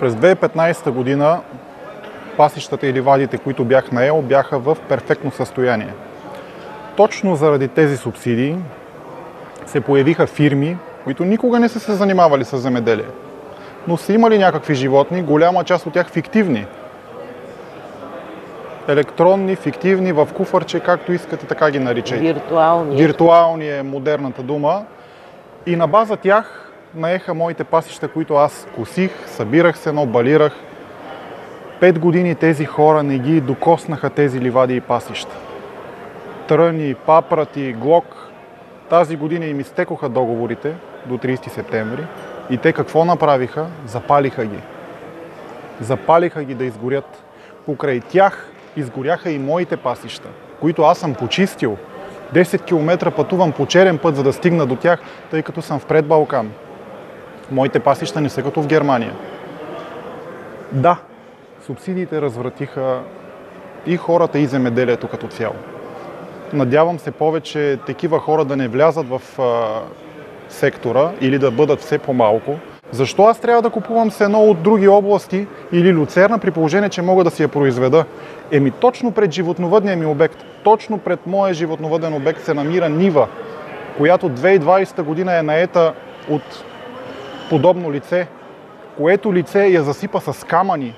През 2015 година пасищата и ливадите, които бях наел, бяха в перфектно състояние. Точно заради тези субсидии се появиха фирми, които никога не са се занимавали с земеделие, но са имали някакви животни, голяма част от тях фиктивни. Електронни, фиктивни, в куфарче, както искате, така ги наричайте. Виртуални. Виртуални е модерната дума. И на база тях наеха моите пасища, които аз косих, събирах се, но балирах. Пет години тези хора не ги докоснаха тези ливади и пасища. Тръни, папрати, глок. Тази година им изтекоха договорите до 30 септември. И те какво направиха? Запалиха ги. Запалиха ги да изгорят. Покрай тях изгоряха и моите пасища, които аз съм почистил. 10 км пътувам по черен път, за да стигна до тях, тъй като съм в предбалкан. Моите пасища не са като в Германия. Да, субсидиите развратиха и хората, и земеделието като цяло. Надявам се повече такива хора да не влязат в а, сектора или да бъдат все по-малко. Защо аз трябва да купувам сено от други области или люцерна при положение, че мога да си я произведа? Еми точно пред животновъдния ми обект, точно пред моя животновъден обект се намира нива, която 2020 година е наета от подобно лице, което лице я засипа с камъни,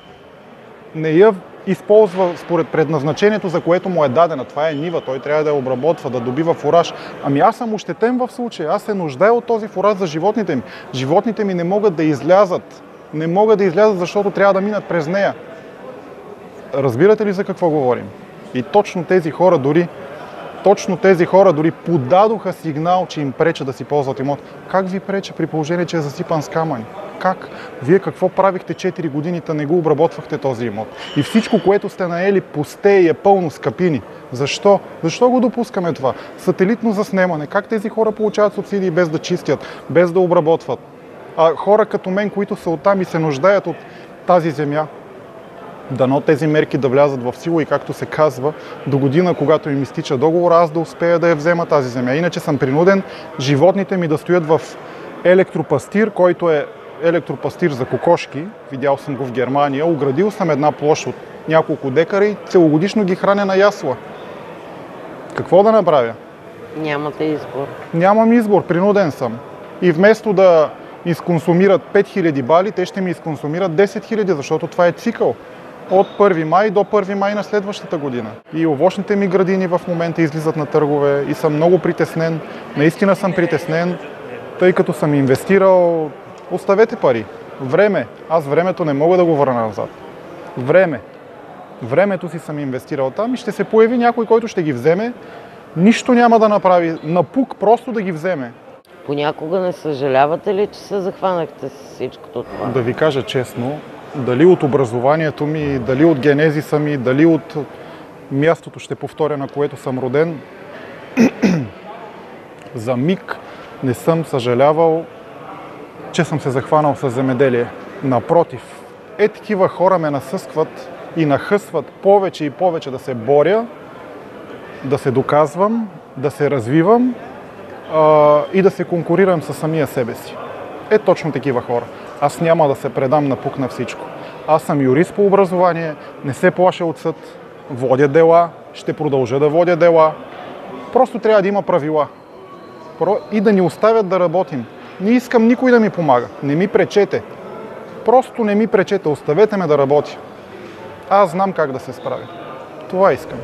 не я използва според предназначението, за което му е дадена. Това е нива, той трябва да я обработва, да добива фураж. Ами аз съм ощетен в случая, аз се нуждая от този фураж за животните ми. Животните ми не могат да излязат. Не могат да излязат, защото трябва да минат през нея. Разбирате ли за какво говорим? И точно тези хора дори точно тези хора дори подадоха сигнал, че им преча да си ползват имот. Как ви преча при положение, че е засипан с камъни? Как? Вие какво правихте 4 годините, не го обработвахте този имот? И всичко, което сте наели, пусте и е пълно с капини. Защо? Защо го допускаме това? Сателитно заснемане. Как тези хора получават субсидии без да чистят, без да обработват? А хора като мен, които са оттам и се нуждаят от тази земя, дано тези мерки да влязат в сила и както се казва, до година, когато им изтича договор, аз да успея да я взема тази земя. Иначе съм принуден животните ми да стоят в електропастир, който е електропастир за кокошки. Видял съм го в Германия. Оградил съм една площ от няколко декара и целогодишно ги храня на ясла. Какво да направя? Нямате избор. Нямам избор, принуден съм. И вместо да изконсумират 5000 бали, те ще ми изконсумират 10 000, защото това е цикъл от 1 май до 1 май на следващата година. И овощните ми градини в момента излизат на търгове и съм много притеснен. Наистина съм притеснен, тъй като съм инвестирал. Оставете пари. Време. Аз времето не мога да го върна назад. Време. Времето си съм инвестирал там и ще се появи някой, който ще ги вземе. Нищо няма да направи. Напук просто да ги вземе. Понякога не съжалявате ли, че се захванахте с всичкото това? Да ви кажа честно, дали от образованието ми, дали от генезиса ми, дали от мястото, ще повторя, на което съм роден, за миг не съм съжалявал, че съм се захванал с земеделие. Напротив, е такива хора ме насъскват и нахъсват повече и повече да се боря, да се доказвам, да се развивам а, и да се конкурирам със самия себе си. Е точно такива хора. Аз няма да се предам на пук на всичко. Аз съм юрист по образование, не се плаша от съд, водя дела, ще продължа да водя дела. Просто трябва да има правила. И да ни оставят да работим. Не искам никой да ми помага. Не ми пречете. Просто не ми пречете. Оставете ме да работя. Аз знам как да се справя. Това искам.